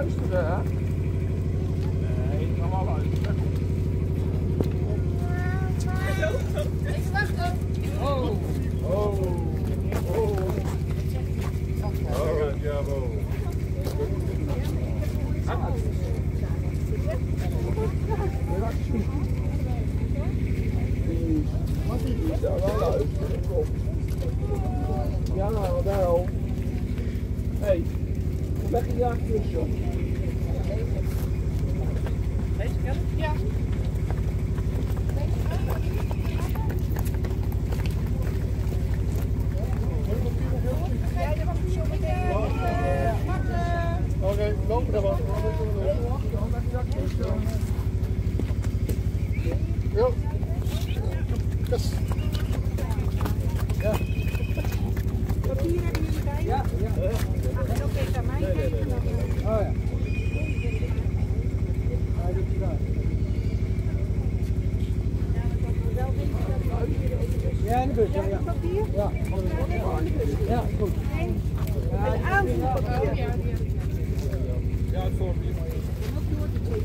luisteren, hè? Nee, ik kan wel luisteren. Even wachten. Oh, oh, oh. Jawel. Ja, kom. Ja, wel. Hé, hey, leg je daar tussen. Ja. Oké, lopen dan maar. Ja. Ja. Papier hebben jullie bij? Ja, ja. En aan mij geven. eh, Oh ja. Hij doet. Ja. Ja, de bus, ja. Ja, Ja, papier? ja. ja goed. En. Ja, het vormt niet. Ja.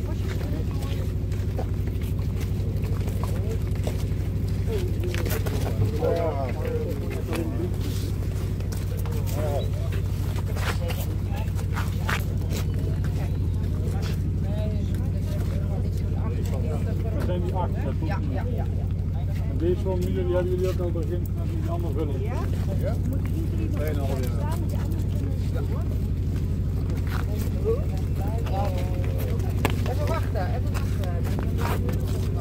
Die. Ja, ja, ja. En deze van jullie die hebben jullie ook al begin met die andere vulling. Ja? Ja? Tweeënhalf jaar. Even wachten, even wachten. Even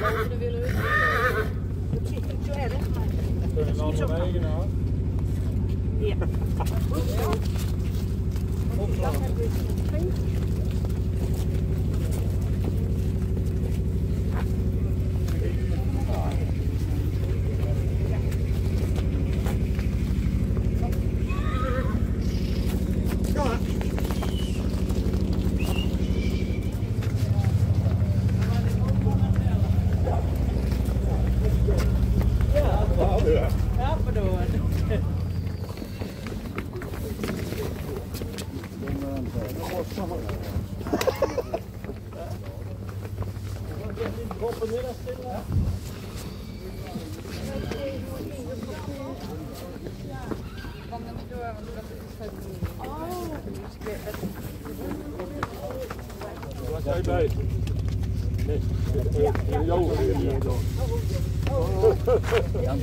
wachten. Dat willen we. Dat zit niet zo erg, maar... Negen nou. Ja. Goed zo. Want die dag hebben we nog geen. Kwam er niet door, want dat is het Waar zijn bij? Nee. Ja.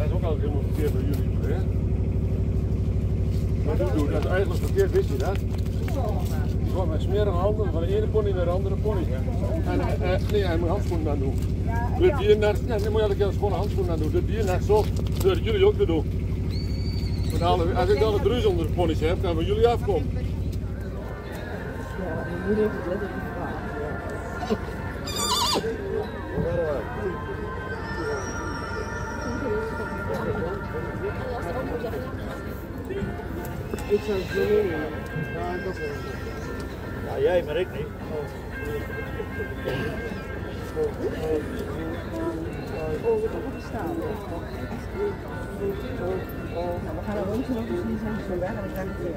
Dat is ook al helemaal verkeerd bij jullie. Hè? Maar die doen dat is eigenlijk verkeerd, wist je dat? Die gaat met smerige handen van de ene pony naar de andere pony. En, eh, eh, nee, hij moet handschoenen aan doen. De dier naar, nee, dan moet je elke keer gewoon handschoenen aan doen. De dier naar zo, zodat jullie ook te doen. Want alle- Als ik dan een druis onder de pony's heb, dan van jullie afkomen. Ik zou het willen. Ja, ik ook wel. Ja, jij, maar ik niet. Oh, wat op staan. Nou, we gaan er rondje nog eens niet zijn zo weg en dan krijg ik weer.